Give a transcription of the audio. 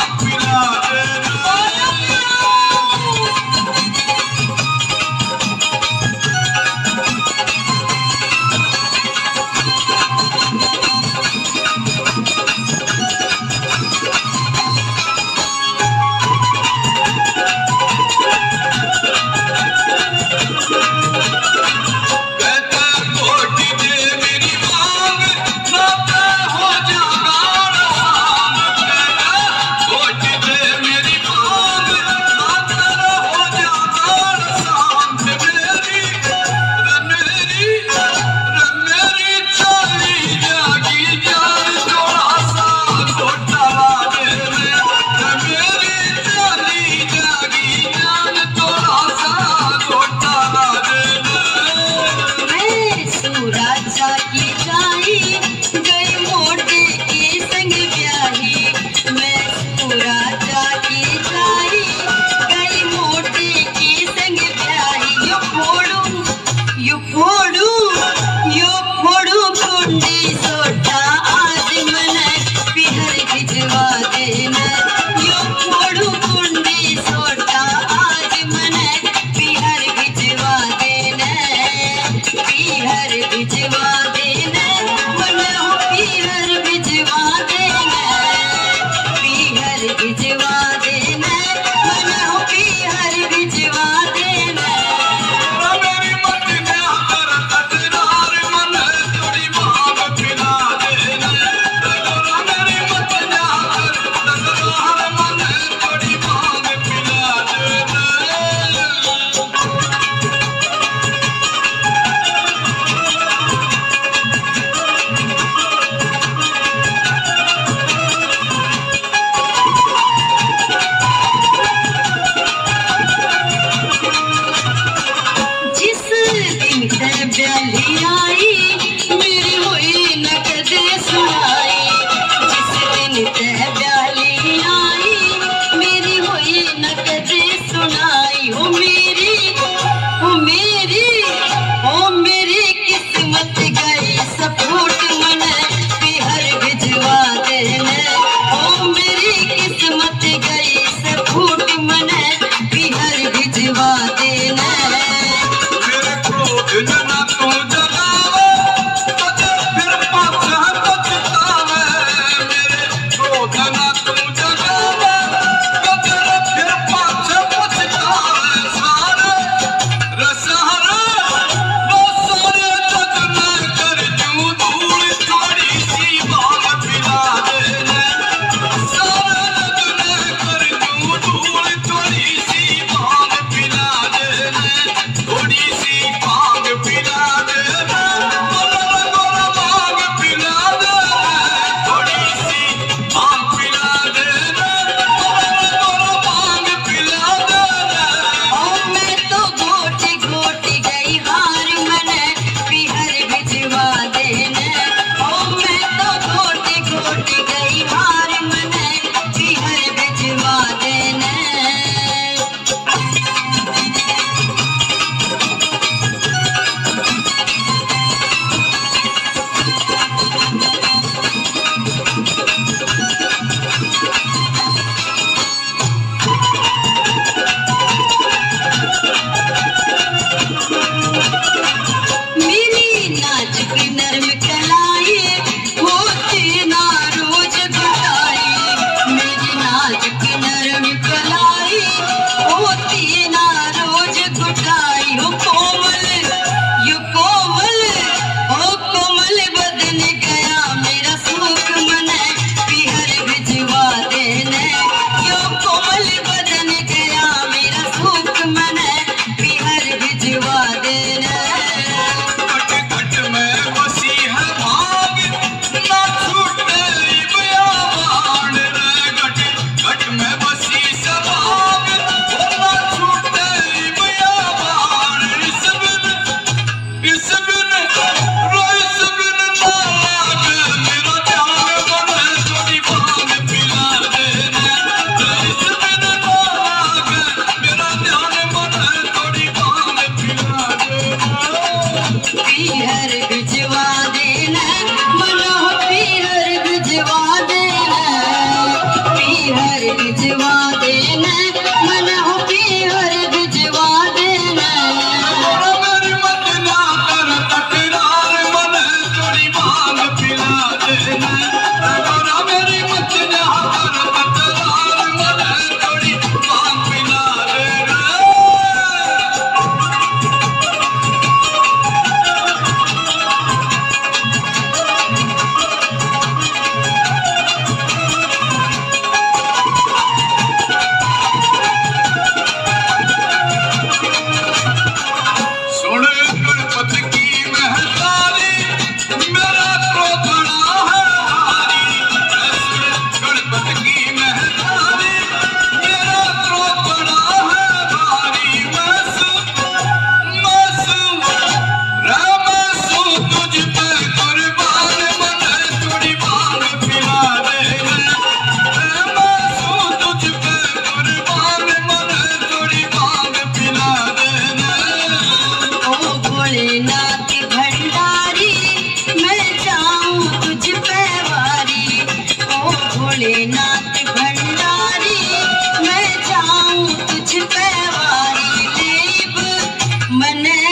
We. feel नकदी सुनाई हो मेरी हो मेरी हो मेरी किस्मत गई सपूट मन बिहार भिजवा देने। ओ मेरी किस्मत गई सपूट मन man.